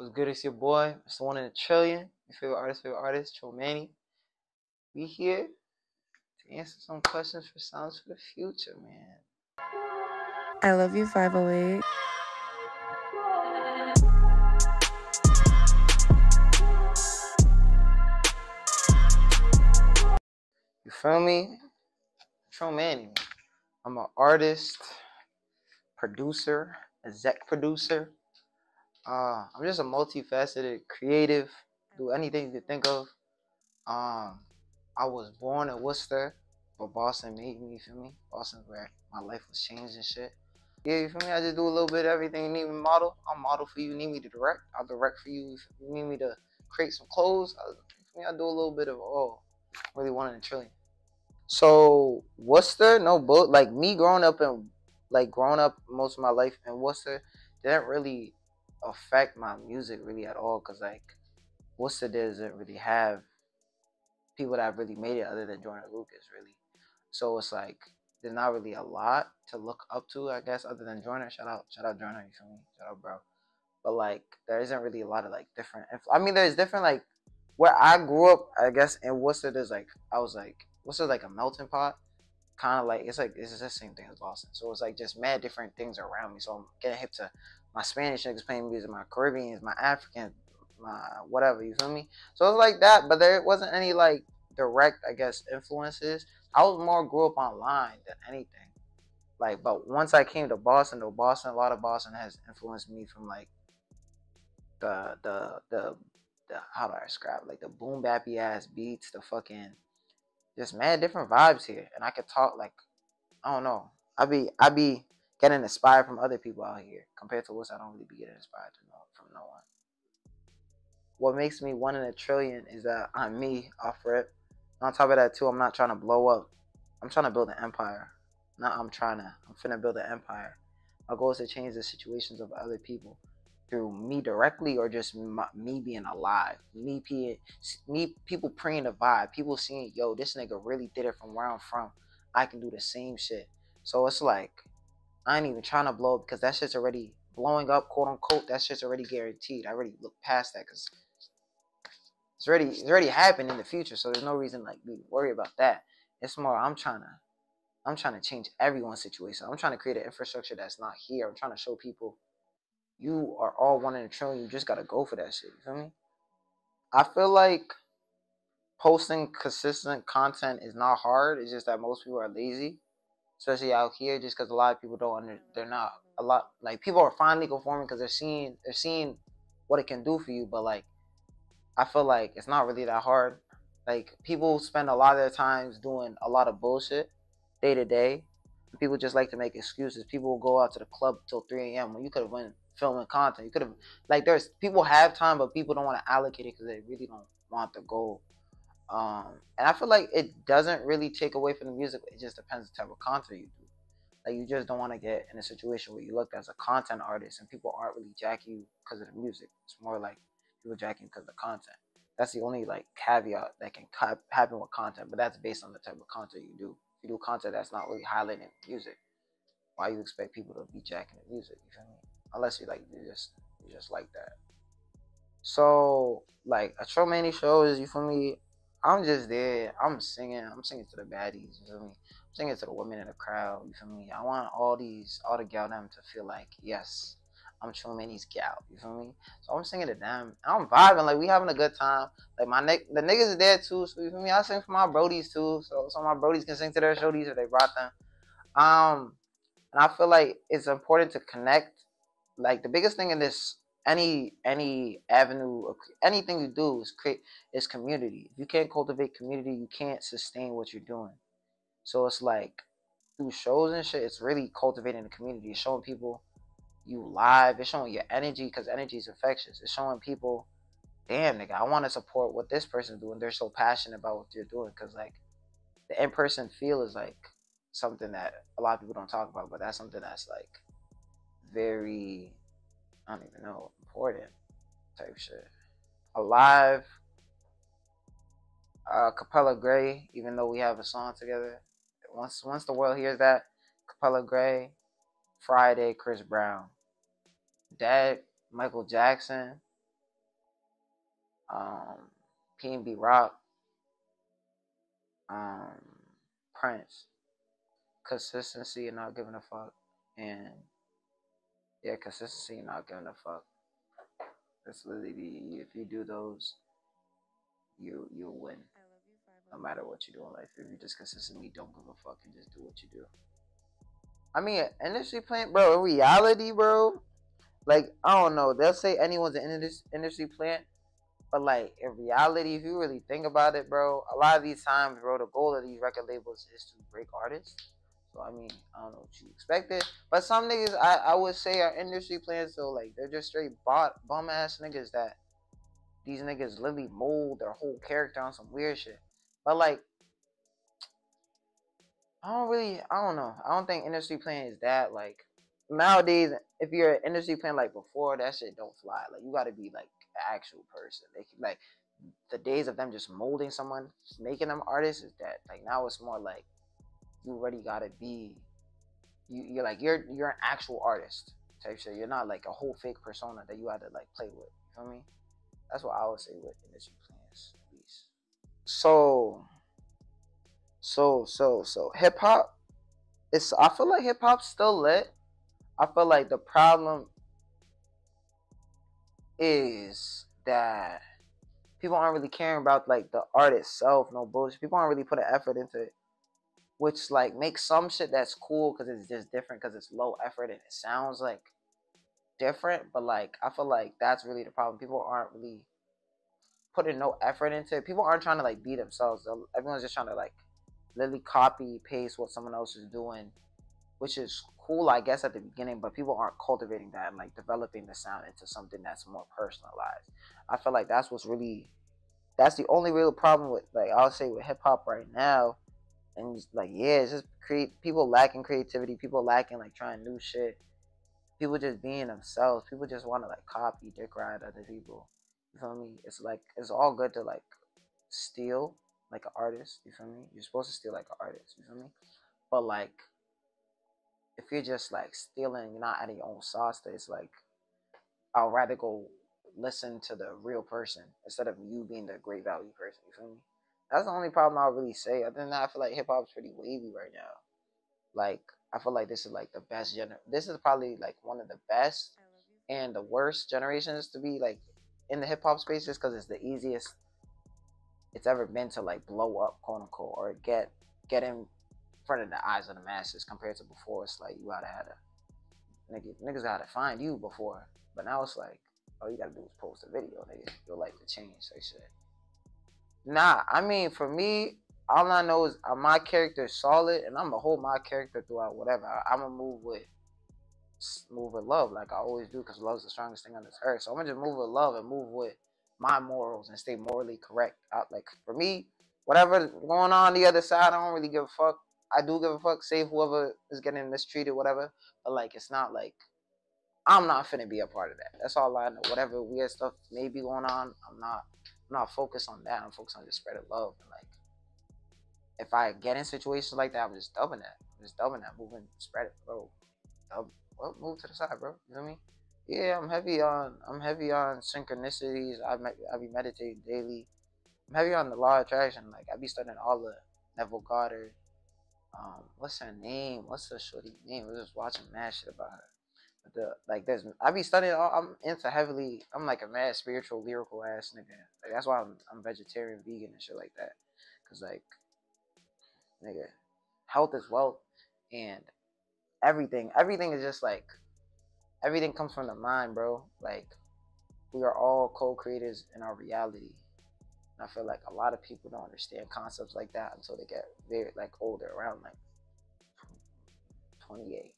What's good? It's your boy, Mr. One in a Trillion. Your favorite artist, favorite artist, Trill Manny. We here to answer some questions for Sounds for the Future, man. I love you, 508. You feel me? Trill Manny. I'm an artist, producer, exec producer. Uh, I'm just a multifaceted creative. Do anything you can think of. Um, I was born in Worcester, but Boston made me. You feel me? Boston's where my life was changed and shit. Yeah, you feel me? I just do a little bit of everything. You need me model? I'll model for you. You need me to direct? I'll direct for you. If you need me to create some clothes? I'll, you I do a little bit of all. Really one in a trillion. So Worcester, no boat. Like me growing up in, like growing up most of my life in Worcester, didn't really affect my music really at all. Cause like Worcester doesn't really have people that really made it other than Joyner Lucas really. So it's like there's not really a lot to look up to, I guess, other than Joyner. Shout out, shout out Joyner, you feel me? Shout out, bro. But like, there isn't really a lot of like different. If I mean, there's different like where I grew up. I guess in Worcester, there's like I was like Worcester like a melting pot, kind of like it's like it's the same thing as Boston. So it's like just mad different things around me. So I'm getting hip to my Spanish niggas playing music, my Caribbeans, my African, my whatever. You feel me? So it's like that, but there wasn't any like direct, I guess, influences. I was more grew up online than anything. Like, but once I came to Boston, though Boston, a lot of Boston has influenced me from like the the the, the how do I describe like the boom bappy ass beats, the fucking just mad different vibes here, and I could talk like I don't know. I be I be getting inspired from other people out here compared to what I don't really be getting inspired from no one. What makes me one in a trillion is that I'm me off rip. On top of that too, I'm not trying to blow up. I'm trying to build an empire. Not I'm trying to. I'm finna build an empire. My goal is to change the situations of other people through me directly or just my, me being alive. Me being, me people praying the vibe. People seeing, yo, this nigga really did it from where I'm from. I can do the same shit. So it's like I ain't even trying to blow up because that shit's already blowing up, quote unquote. That shit's already guaranteed. I already look past that because it's already it's already happened in the future. So there's no reason like me to worry about that. It's more I'm trying to I'm trying to change everyone's situation. I'm trying to create an infrastructure that's not here. I'm trying to show people you are all one in a trillion. You just gotta go for that shit. You feel me? I feel like posting consistent content is not hard. It's just that most people are lazy, especially out here, just because a lot of people don't under. They're not a lot like people are finally conforming because they're seeing they're seeing what it can do for you. But like, I feel like it's not really that hard. Like people spend a lot of their times doing a lot of bullshit day to day. People just like to make excuses. People will go out to the club till 3 a.m. when you could have went filming content. You could have like there's people have time, but people don't want to allocate it because they really don't want the goal. Um, and I feel like it doesn't really take away from the music. It just depends the type of content you do. Like you just don't want to get in a situation where you look as a content artist and people aren't really jacking you because of the music. It's more like people jacking because of the content. That's the only like caveat that can happen with content, but that's based on the type of content you do. If you do content that's not really highlighting music, why you expect people to be jacking the music? You feel me? unless you like you just you just like that. So like a Trill Manny show is you feel me? I'm just there. I'm singing. I'm singing to the baddies. You feel me? I'm singing to the women in the crowd. You feel me? I want all these all the gal them to feel like yes, I'm Trill Manny's gal. You feel me? So I'm singing to them. I'm vibing like we having a good time. Like my neck, the niggas is there too. So you feel me? I sing for my brodies too. So so my brodies can sing to their shorties if they brought them. Um, and I feel like it's important to connect like the biggest thing in this any any avenue anything you do is create is community. If you can't cultivate community you can't sustain what you're doing. So it's like through shows and shit it's really cultivating the community. It's showing people you live. It's showing your energy because energy is infectious. It's showing people damn nigga i want to support what this person's doing. They're so passionate about what they're doing. Because like the in-person feel is like something that a lot of people don't talk about but that's something that's like very, I don't even know, important type shit. Alive, uh, Capella Grey, even though we have a song together. Once once the world hears that, Capella Grey, Friday, Chris Brown. Dad, Michael Jackson, um, PNB Rock, um, Prince, consistency and not giving a fuck, and yeah, consistency not giving a fuck. That's literally the, if you do those, you you'll win. No matter what you do in life, if you just consistently don't give a fuck and just do what you do. I mean, industry plant, bro. reality, bro. Like I don't know. They'll say anyone's an industry plant, but like in reality, if you really think about it, bro, a lot of these times, bro, the goal of these record labels is to break artists. So I mean, I don't know what you expected, but some niggas I, I would say are industry plans. So like they're just straight bot bum ass niggas that these niggas literally mold their whole character on some weird shit. But like, I don't really, I don't know. I don't think industry plan is that like nowadays. If you're an industry plan like before, that shit don't fly. Like you got to be like an actual person. They like the days of them just molding someone, making them artists is that like now it's more like you already gotta be you, you're like you're you're an actual artist type shit. You're not like a whole fake persona that you had to like play with. You feel me? That's what I would say with industry plans, at. So so so so hip hop it's I feel like hip hop's still lit. I feel like the problem is that people aren't really caring about like the art itself, no bullshit. People aren't really put an effort into it which like makes some shit that's cool because it's just different because it's low effort and it sounds like different. But like I feel like that's really the problem. People aren't really putting no effort into it. People aren't trying to like be themselves. Everyone's just trying to like literally copy paste what someone else is doing, which is cool, I guess, at the beginning. But people aren't cultivating that and like developing the sound into something that's more personalized. I feel like that's what's really that's the only real problem with like I'll say with hip hop right now and just like yeah, it's just create people lacking creativity, people lacking like trying new shit, people just being themselves. People just want to like copy, dick ride other people. You feel me? It's like it's all good to like steal like an artist. You feel me? You're supposed to steal like an artist. You feel me? But like if you're just like stealing, you're not adding your own sauce it's like I'd rather go listen to the real person instead of you being the great value person. You feel me? That's the only problem I'll really say. Other than that, I feel like hip hop's pretty wavy right now. Like I feel like this is like the best gener. This is probably like one of the best and the worst generations to be like in the hip hop spaces because it's the easiest it's ever been to like blow up, quote unquote, or get get in front of the eyes of the masses compared to before. It's like you gotta have a nigga, niggas gotta find you before, but now it's like all you gotta do is post a video, nigga. Your life will change. They said. Nah, I mean, for me, all I know is uh, my character is solid, and I'm gonna hold my character throughout whatever. I, am gonna move with move with love, like I always do, because love's the strongest thing on this earth. So I'm gonna just move with love and move with my morals and stay morally correct. I, like for me, whatever going on the other side, I don't really give a fuck. I do give a fuck. Save whoever is getting mistreated, whatever. But like, it's not like I'm not finna be a part of that. That's all I know. Whatever weird stuff may be going on, I'm not. I'm not focused on that. I'm focused on just spreading love. Like, if I get in situations like that, I'm just dubbing that. I'm just dubbing that, moving, spread it, bro. Dub, well, move to the side, bro. You know what I mean? Yeah, I'm heavy on. I'm heavy on synchronicities. I I be meditating daily. I'm heavy on the law of attraction. Like I be studying all the Neville Goddard. Um, what's her name? What's the shorty name? I was just watching mad shit about her the like there's I be studying I'm into heavily I'm like a mad spiritual lyrical ass nigga. Like that's why I'm I'm vegetarian, vegan and shit like that. Cause like nigga, health is wealth and everything everything is just like everything comes from the mind, bro. Like we are all co-creators in our reality. And I feel like a lot of people don't understand concepts like that until they get very like older, around like 28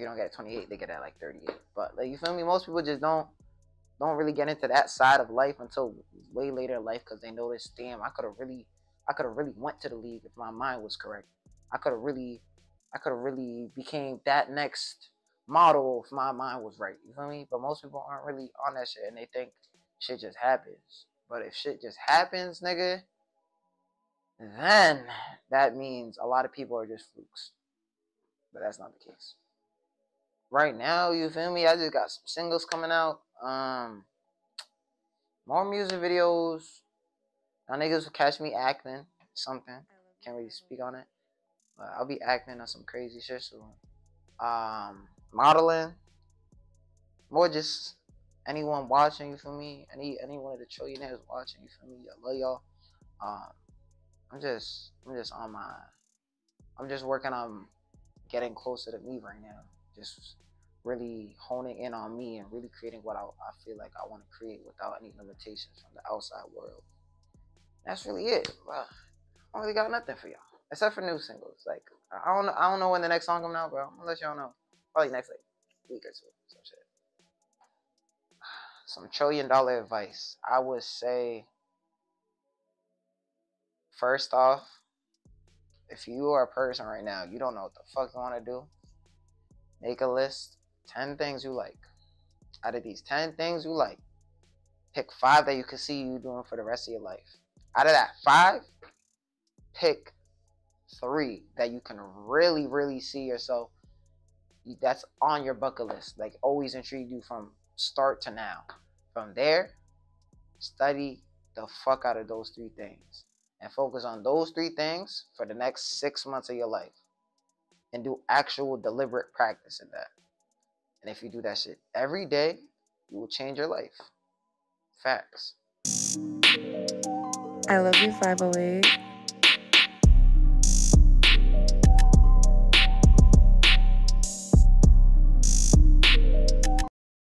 you don't get at 28, they get at like 38. But like you feel me? Most people just don't don't really get into that side of life until way later in life because they notice, damn, I could have really, I could have really went to the league if my mind was correct. I could have really, I could have really became that next model if my mind was right. You feel me? But most people aren't really on that shit and they think shit just happens. But if shit just happens, nigga, then that means a lot of people are just flukes. But that's not the case right now, you feel me? I just got some singles coming out. Um, more music videos. Now niggas will catch me acting something. Can't really speak on it. But I'll be acting on some crazy shit soon. Um, modeling. More just anyone watching, you feel me? Any any one of the trillionaires watching, you feel me? I love y'all. Um, I'm just I'm just on my I'm just working on getting closer to me right now. Just really honing in on me and really creating what I, I feel like I want to create without any limitations from the outside world. That's really it. Well, I really got nothing for y'all except for new singles. Like I don't know, I don't know when the next song coming out, bro. I'm gonna let y'all know. Probably next like week or two, some shit. Some trillion dollar advice. I would say, first off, if you are a person right now, you don't know what the fuck you want to do. Make a list 10 things you like. Out of these 10 things you like, pick five that you can see you doing for the rest of your life. Out of that five, pick three that you can really, really see yourself. That's on your bucket list. Like always intrigued you from start to now. From there, study the fuck out of those three things and focus on those three things for the next six months of your life and do actual deliberate practice in that. And if you do that shit every day, you will change your life. Facts. I love you, 508.